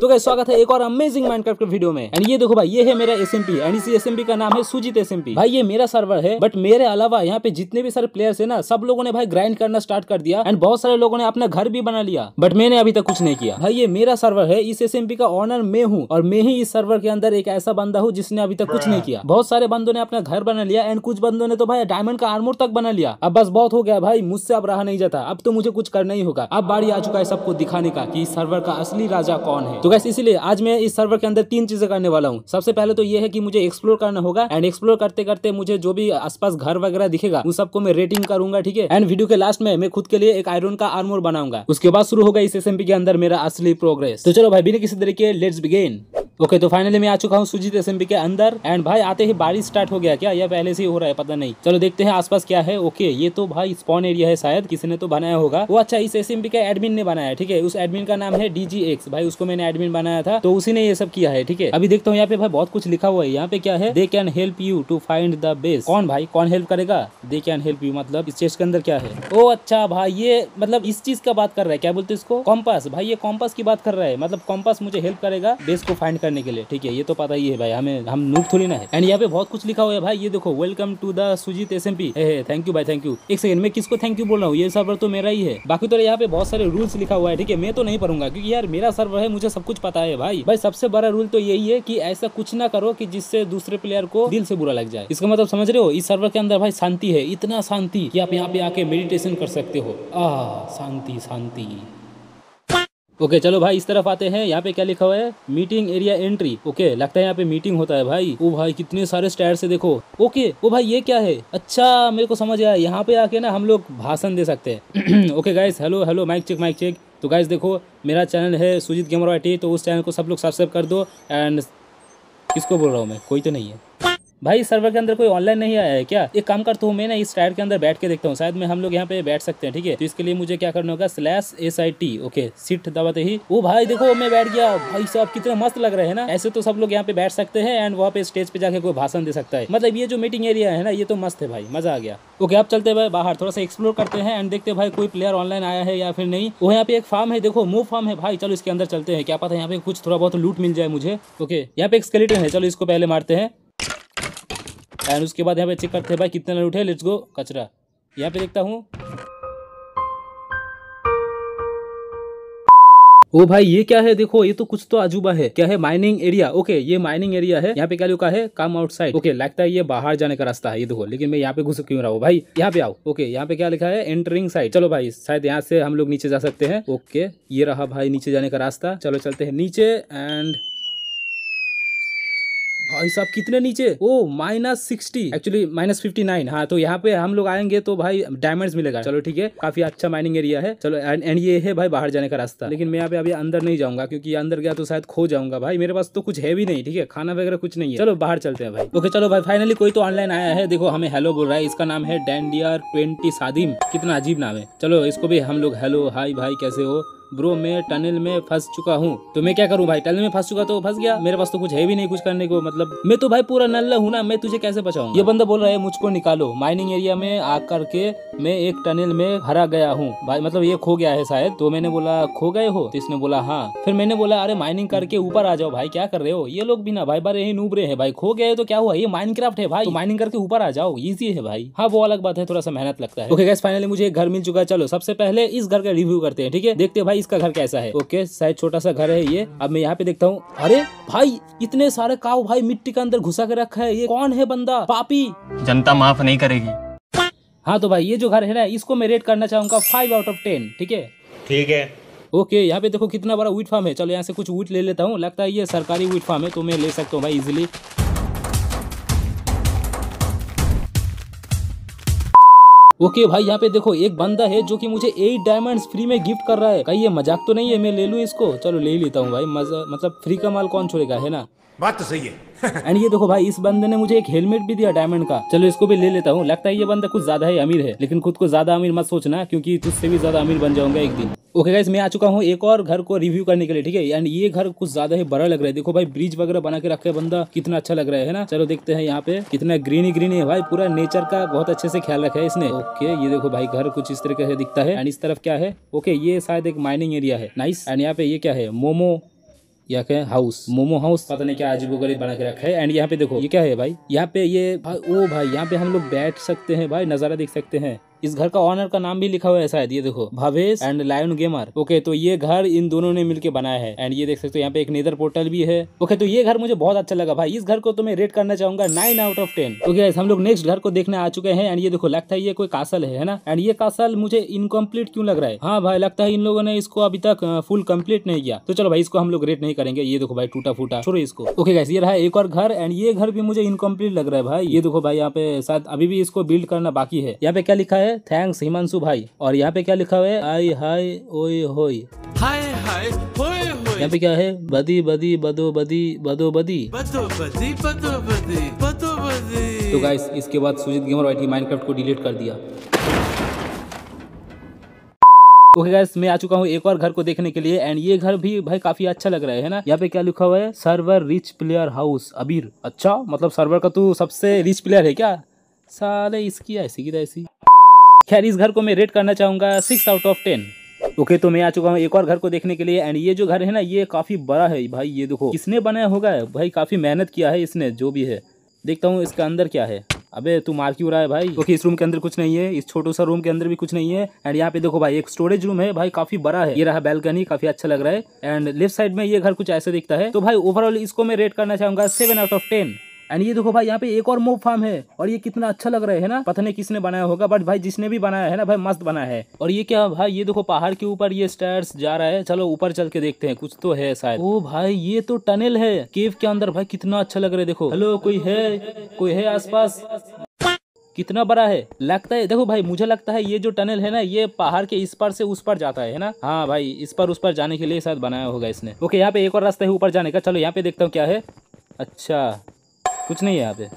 तो गाइस स्वागत है एक और अमेजिंग माइनक्राफ्ट वीडियो में। एंड ये देखो भाई, ये है मेरा एसएमपी एंड इसी एस का नाम है सुजीत एस भाई, ये मेरा सर्वर है बट मेरे अलावा यहाँ पे जितने भी सारे प्लेयर्स है ना, सब लोगों ने भाई ग्राइंड करना स्टार्ट कर दिया एंड बहुत सारे लोगों ने अपना घर भी बना लिया। बट मैंने अभी तक कुछ नहीं किया। भाई, ये मेरा सर्वर है, इस एसएमपी का ऑनर मैं हूँ और मैं ही इस सर्वर के अंदर एक ऐसा बंदा हूँ जिसने अभी तक कुछ नहीं किया। बहुत सारे बंदों ने अपना घर बना लिया एंड कुछ बंदों ने तो भाई डायमंड का आर्मोर तक बना लिया। अब बस बहुत हो गया भाई, मुझसे अब रहा नहीं जाता। अब तो मुझे कुछ करना ही होगा। अब बारी आ चुका है सबको दिखाने का कि सर्वर का असली राजा कौन है। तो गैस इसीलिए आज मैं इस सर्वर के अंदर तीन चीज़ें करने वाला हूँ। सबसे पहले तो ये है कि मुझे एक्सप्लोर करना होगा एंड एक्सप्लोर करते करते मुझे जो भी आसपास घर वगैरह दिखेगा, उन सबको मैं रेटिंग करूँगा, ठीक है? एंड वीडियो के लास्ट में मैं खुद के लिए एक आयरन का आर्मोर बनाऊँगा। उसके बाद शुरू होगा इस एस के अंदर मेरा असली प्रोग्रेस तो चलो भाई, बिना किसी तरीके लेट्स बिगेन ओके तो फाइनली मैं आ चुका हूँ सुजीत एस के अंदर। एंड भाई, आते ही बारिश स्टार्ट हो गया क्या? या पहले से ही हो रहा है, पता नहीं। चलो देखते हैं आसपास क्या है। ओके ये तो भाई स्पॉन एरिया है शायद। किसी ने तो बनाया होगा। वो अच्छा इस एस का एडमिन ने बनाया ठीक है? उस एडमिन का नाम है डीजी भाई, उसको मैंने एडमिन बनाया था। तो उसी ने ये सब किया है, ठीक है? अभी देखता हूँ यहाँ पे भाई बहुत कुछ लिखा हुआ है। यहाँ पे क्या है? They can help you to find the base कौन भाई? कौन हेल्प करेगा? दे कैन हेल्प यू मतलब इस चेस्ट के अंदर क्या है? ओ अच्छा भाई, ये मतलब इस चीज़ का बात कर रहा है। क्या बोलते इसको? कॉम्पास भाई, ये कॉम्पास की बात कर रहा है। मतलब कॉम्पास मुझे हेल्प करेगा। बेस को फाइंड करने के लिए। ठीक है, ये तो पता ही है भाई, हमें हम नूब थोड़ी ना है। एंड यहाँ पे बहुत कुछ लिखा हुआ है भाई, ये देखो welcome to the Sujit S M P thank you भाई थैंक यू एक सेकंड मैं किसको थैंक यू बोल रहा हूँ? ये सर्वर तो मेरा ही है। बाकी तो यहाँ पे बहुत सारे रूल्स लिखा हुआ है, ठीक है? मैं तो नहीं पढ़ूँगा, क्योंकि यार मेरा सर्वर है, मुझे सब कुछ पता है भाई। भाई, सबसे बड़ा रूल तो यही है की ऐसा कुछ ना करो की जिससे दूसरे प्लेयर को दिल से बुरा लग जाए। इसका मतलब समझ रहे हो? इस सर्वर के अंदर भाई शांति है, इतना शांति कि आप यहाँ पे आके मेडिटेशन कर सकते हो। आ शांति शांति। ओके चलो भाई, इस तरफ़ आते हैं। यहाँ पे क्या लिखा हुआ है? मीटिंग एरिया एंट्री ओके लगता है यहाँ पे मीटिंग होता है भाई। ओ भाई, कितने सारे स्टायर से देखो। ओके ओ भाई, ये क्या है? अच्छा मेरे को समझ आया। यहाँ पे आके ना हम लोग भाषण दे सकते हैं। Okay guys hello hello mic check mic check तो गाइस देखो, मेरा चैनल है सुजीत गेमर वाटी तो उस चैनल को सब लोग सब्सक्राइब कर दो एंड किसको बोल रहा हूँ मैं, कोई तो नहीं है। भाई सर्वर के अंदर कोई ऑनलाइन नहीं आया है क्या? एक काम करता हूँ मैं ना इस टायर के अंदर बैठ के देखता हूँ। शायद मैं, हम लोग यहाँ पे बैठ सकते हैं, ठीक है? तो इसके लिए मुझे क्या करना होगा? Slash S I T okay sit दबाते ही। वो भाई, देखो, मैं बैठ गया। भाई साहब, कितने मस्त लग रहे हैं ना? ऐसे तो सब लोग यहाँ पे बैठ सकते हैं एंड वहाँ पे स्टेज पे जाके कोई भाषण दे सकता है। मतलब ये जो मीटिंग एरिया है ना, ये तो मस्त है भाई, मज़ा आ गया। ओके अब चलते भाई बाहर, थोड़ा सा एक्सप्लोर करते हैं एंड देखते भाई कोई प्लेयर ऑनलाइन आया है या फिर नहीं। वो यहाँ पे एक फार्म है, देखो मूव फार्म है। भाई, चलो इसके अंदर चलते हैं। क्या पता है यहाँ पे कुछ थोड़ा बहुत लूट मिल जाए मुझे। ओके यहाँ पे एक स्केलेटन है, चलो इसको पहले मारते हैं। एंड उसके बाद यहाँ पे चेक करते हैं भाई कितने लूट है लेट्स गो कचरा। यहाँ पे देखता हूँ। ओ भाई, ये क्या है? देखो, ये तो कुछ तो अजूबा है। क्या है? माइनिंग एरिया ओके ये माइनिंग एरिया है। यहाँ पे क्या लिखा है? कम आउटसाइड ओके लगता है ये बाहर जाने का रास्ता है, ये देखो। लेकिन मैं यहाँ पे घुस क्यों रहा हूँ? भाई, यहाँ पे आओ। ओके यहाँ पे क्या लिखा है? एंटरिंग साइड चलो भाई, शायद यहाँ से हम लोग नीचे जा सकते हैं। ओके ये रहा भाई नीचे जाने का रास्ता। चलो चलते हैं नीचे एंड भाई साहब कितने नीचे? ओ minus sixty actually minus fifty nine हाँ तो यहाँ पे हम लोग आएँगे तो भाई डायमंड्स मिलेगा। चलो, ठीक है। काफ़ी अच्छा माइनिंग एरिया है। चलो एंड एंड ये है भाई बाहर जाने का रास्ता। लेकिन मैं यहाँ पे अभी अंदर नहीं जाऊँगा, क्योंकि अंदर गया तो शायद खो जाऊँगा भाई। मेरे पास तो कुछ है भी नहीं, ठीक है? खाना वगैरह कुछ नहीं है। चलो, बाहर चलते हैं भाई। ओके, चलो भाई फाइनली कोई तो ऑनलाइन आया है। देखो, हमें हेलो बोल रहा है। इसका नाम है डैंडियर ट्वेंटी सादिम कितना अजीब नाम है। चलो, इसको भी हम लोग हेलो हाई भाई, कैसे हो? ब्रो, मैं टनल में फंस चुका हूँ। तो मैं क्या करूँ भाई? टनल में फंस चुका तो फंस गया। मेरे पास तो कुछ है भी नहीं कुछ करने को मतलब। मैं तो भाई पूरा नल्ला हूँ ना, मैं तुझे कैसे बचाऊँ? ये बंदा बोल रहा है, मुझको निकालो। माइनिंग एरिया में आकर के मैं एक टनल में हरा गया हूँ। भाई मतलब ये खो गया है शायद। तो मैंने बोला, खो गए हो? तो इसने बोला हाँ। फिर मैंने बोला, अरे माइनिंग करके ऊपर आ जाओ भाई, क्या कर रहे हो? ये लोग भी ना भाई बारे यही नूब रहे हैं भाई। खो गए तो क्या हुआ? ये माइंड क्राफ्ट है भाई। तो माइनिंग करके ऊपर आ जाओ। इजी है भाई। हाँ वो अलग बात है, थोड़ा सा मेहनत लगता है। ओके गैस फाइनली मुझे एक घर मिल चुका है। चलो, सबसे पहले इस घर का रिव्यू करते हैं, ठीक है? देखते भाई इसका घर कैसा है? ओके शायद छोटा सा घर है ये। अब मैं यहाँ पे देखता हूँ। अरे भाई इतने सारे काव भाई मिट्टी के अंदर घुसा के रखा है। ये कौन है बंदा? पापी। जनता माफ़ नहीं करेगी। हाँ तो भाई ये जो घर है ना इसको मैं रेट करना चाहूँगा फाइव आउट ऑफ़ टेन ठीक है? ठीक है। ओके okay, यहाँ पे देखो कितना बड़ा वीट फार्म है। चलो यहाँ से कुछ वीट ले लेता हूँ। लगता है ये सरकारी वीट फार्म है तो मैं ले सकता हूँ भाई इजिली ओके भाई, यहाँ पे देखो, एक बंदा है जो कि मुझे एट डायमंड्स फ्री में गिफ्ट कर रहा है। कहीं ये मज़ाक तो नहीं है, मैं ले लूँ इसको? चलो ले लेता हूँ भाई, मज़ा मतलब फ्री का माल कौन छोड़ेगा, है ना? बात तो सही है। एंड ये देखो भाई, इस बंदे ने मुझे एक हेलमेट भी दिया डायमंड का। चलो इसको भी ले लेता हूँ। लगता है ये बंदा कुछ ज़्यादा ही अमीर है, लेकिन खुद को ज़्यादा अमीर मत सोचना, क्योंकि तुझसे भी ज़्यादा अमीर बन जाऊँगा एक दिन। ओके गाइस मैं आ चुका हूँ एक और घर को रिव्यू करने के लिए, ठीक है? एंड ये घर कुछ ज़्यादा ही बड़ा लग रहा है। देखो भाई ब्रिज वगैरह बना के रखे है बंदा, कितना अच्छा लग रहा है ना? चलो देखते हैं यहाँ पे। कितना ग्रीनी ग्रीनी है भाई, पूरा नेचर का बहुत अच्छे से ख्याल रखा है इसने। ओके ये देखो भाई, घर कुछ इस तरीके से दिखता है। एंड इस तरफ़ क्या है? ओके ये शायद एक माइनिंग एरिया है। नाइस एंड यहाँ पे ये क्या है? मोमो यहाँ क्या हाउस मोमो हाउस। पता नहीं क्या अजीबो गरीब बना के रखा है। एंड यहाँ पे देखो ये क्या है भाई? यहाँ पे ये भाई ओ भाई यहाँ पे हम लोग बैठ सकते हैं भाई नज़ारा देख सकते हैं। इस घर का ऑनर का नाम भी लिखा हुआ है शायद, ये देखो। Bhavesh and lion gamer okay तो ये घर इन दोनों ने मिलकर बनाया है। एंड ये देख सकते हो, यहाँ पे एक नेदर पोर्टल भी है। ओके तो ये घर मुझे बहुत अच्छा लगा भाई। इस घर को तो मैं रेट करना चाहूँगा nine out of ten okay हम लोग नेक्स्ट घर को देखने आ चुके हैं। एंड ये देखो, लगता है ये कोई कासल है ना? एंड ये कासल मुझे इनकम्प्लीट क्यों लग रहा है? हाँ भाई, लगता है इन लोगों ने इसको अभी तक फुल कंप्लीट नहीं किया। तो चलो भाई, इसको हम लोग रेट नहीं करेंगे। ये देखो भाई, टूटा फूटा। छोड़ो इसको। ओके गैस ये रहा एक और घर। एंड ये घर भी मुझे इनकम्प्लीट लग रहा है भाई। ये देखो भाई, यहाँ पे शायद अभी भी इसको बिल्ड करना बाकी है। यहाँ पे क्या लिखा है? थैंक्स हिमांशु भाई और यहाँ पे क्या लिखा हुआ है? आई हाय ओए होय हाय हाय होए होए यहाँ पे क्या है? बदी बदी बदो बदी बदो बदी बदो बदी बदो बदी बदो बदी तो गाइस इसके बाद सुजीत गेमर वाइटी माइनक्राफ्ट को डिलीट कर दिया। ओके okay गाइस मैं आ चुका हूँ एक और घर को देखने के लिए। एंड ये घर भी भाई काफ़ी अच्छा लग रहा है ना? यहाँ पे क्या लिखा हुआ है? Server rich player house Abir अच्छा मतलब सर्वर का तू सबसे रिच प्लेयर है क्या? साले इसकी ऐसी की ऐसी खैर, इस घर को मैं रेट करना चाहूँगा six out of ten okay तो मैं आ चुका हूँ एक और घर को देखने के लिए एंड ये जो घर है ना, ये काफ़ी बड़ा है भाई, ये देखो। किसने बनाया होगा? भाई, काफ़ी मेहनत किया है इसने, जो भी है। देखता हूँ इसके अंदर क्या है। अबे, तू मार क्यों रहा है भाई? क्योंकि इस रूम के अंदर कुछ नहीं है, इस छोटो सा रूम के अंदर भी कुछ नहीं है एंड यहाँ पे देखो भाई, एक स्टोरेज रूम है, भाई, काफ़ी बड़ा है। ये रहा बैल्कनी काफ़ी अच्छा लग रहा है एंड लेफ़्ट साइड में ये घर कुछ ऐसे दिखता है। तो भाई ओवरऑल इसको मैं रेट करना चाहूँगा seven out of ten and ये देखो भाई, यहाँ पे एक और मोब फार्म है। और ये कितना अच्छा लग रहा है ना? पता नहीं किसने बनाया होगा बट भाई जिसने भी बनाया है ना, भाई मस्त बना है। और ये क्या भाई, ये देखो पहाड़ के ऊपर ये स्टेयर्स जा रहा है। चलो ऊपर चल के देखते हैं, कुछ तो है शायद। ओ भाई, ये तो टनल है। केव के अंदर भाई कितना अच्छा लग रहा है, देखो। हेलो कोई है? कोई है आसपास? कितना बड़ा है? लगता है, देखो भाई, मुझे लगता है ये जो टनल है ना, ये पहाड़ के इस पार से उस पर जाता है ना? हाँ भाई, इस पर उस पर जाने के लिए शायद बनाया होगा इसने। ओके यहाँ पे एक और रास्ता है ऊपर जाने का। चलो यहाँ पे देखता हूँ क्या है। अच्छा। कुछ नहीं है यहाँ पे।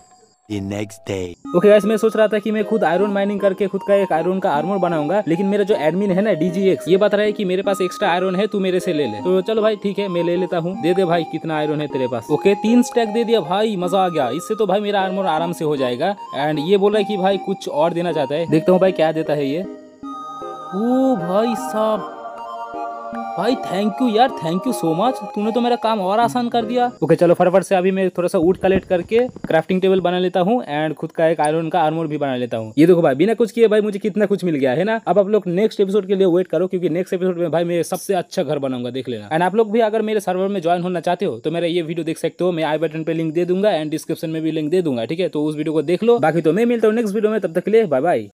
Next day. ओके गाइस मैं सोच रहा था कि मैं खुद आयरन माइनिंग करके खुद का एक आयरन का आर्मर बनाऊँगा लेकिन मेरा जो एडमिन है ना डीजीएक्स ये बता रहा है कि मेरे पास एक्स्ट्रा आयरन है तू मेरे से ले ले। तो चलो भाई ठीक है मैं ले लेता हूँ। दे दे भाई कितना आयरन है तेरे पास। ओके तीन स्टैक दे दिया भाई मज़ा आ गया। इससे तो भाई मेरा आर्मर आराम से हो जाएगा। एंड ये बोल रहा है कि भाई कुछ और देना चाहता है। देखता हूँ भाई क्या देता है ये। ओ भाई साहब भाई थैंक यू यार थैंक यू सो मच तूने तो मेरा काम और आसान कर दिया. ओके okay, चलो फटाफट से अभी मैं थोड़ा सा वुड कलेक्ट करके क्राफ्टिंग टेबल बना लेता हूँ एंड खुद का एक आयरन का आर्मर भी बना लेता हूँ. ये देखो भाई बिना कुछ किए भाई मुझे कितना कुछ मिल गया है ना? अब आप लोग नेक्स्ट एपिसोड के लिए वेट करो क्योंकि नेक्स्ट एपिसोड में भाई मैं सबसे अच्छा घर बनाऊँगा देख लेना. एंड आप लोग भी अगर मेरे सर्वर में ज्वाइन होना चाहते हो तो मेरा ये वीडियो देख सकते हो. मैं आई बटन पे लिंक दे दूँगा एंड डिस्क्रिप्शन में भी लिंक दे दूँगा ठीक है? तो उस वीडियो को देख लो. बाकी तो मैं मिलता हूँ नेक्स्ट वीडियो में तब तक लिए बाय बाय